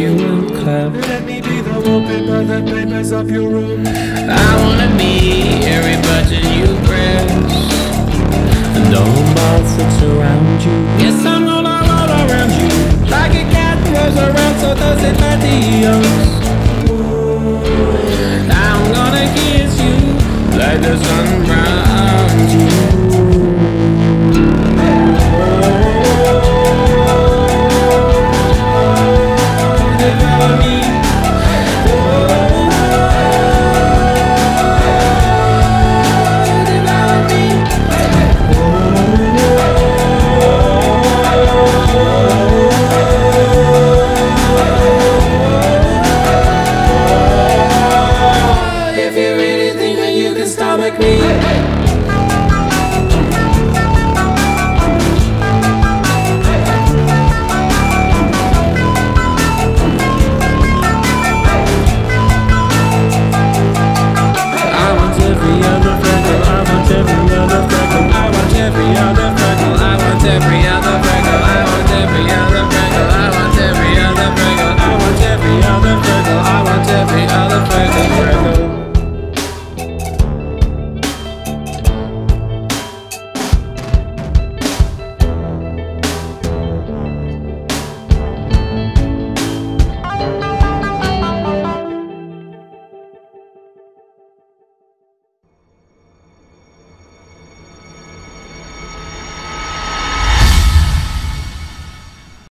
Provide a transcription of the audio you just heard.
you will clap. Let me be the wallpaper that papers up your room. I wanna be every button you press. And all the ball fits around you. Yes, I'm gonna roll around you. Like a cat rolls around, so does it my can stomach me. I want every other freckle, I want every